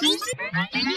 Thank you.